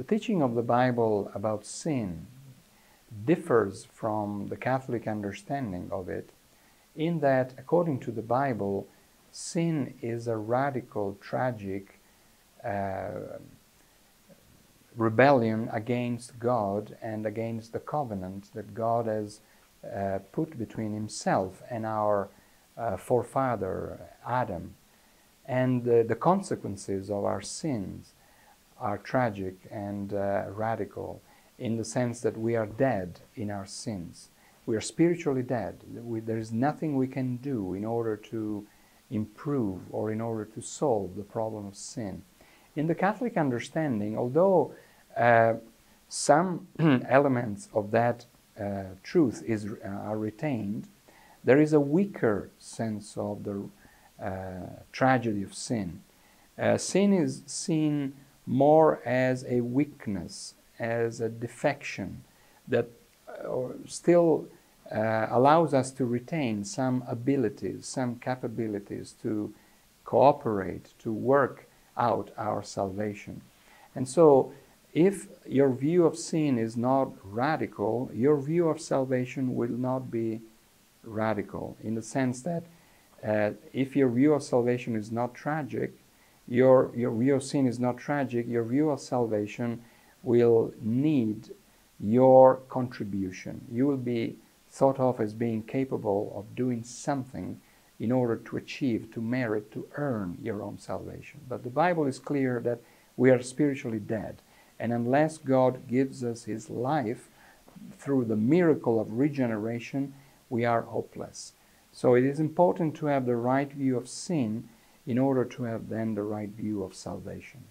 The teaching of the Bible about sin differs from the Catholic understanding of it in that, according to the Bible, sin is a radical, tragic uh, rebellion against God and against the covenant that God has uh, put between Himself and our uh, forefather Adam. And the consequences of our sins are tragic and uh, radical in the sense that we are dead in our sins. We are spiritually dead. We, there is nothing we can do in order to improve or in order to solve the problem of sin. In the Catholic understanding, although uh, some elements of that uh, truth is, uh, are retained, there is a weaker sense of the uh, tragedy of sin. Uh, sin is seen more as a weakness, as a defection that uh, still uh, allows us to retain some abilities, some capabilities to cooperate, to work out our salvation. And so, if your view of sin is not radical, your view of salvation will not be radical in the sense that uh, if your view of salvation is not tragic, your, your view of sin is not tragic, your view of salvation will need your contribution. You will be thought of as being capable of doing something in order to achieve, to merit, to earn your own salvation. But the Bible is clear that we are spiritually dead. And unless God gives us His life through the miracle of regeneration, we are hopeless. So it is important to have the right view of sin in order to have then the right view of salvation.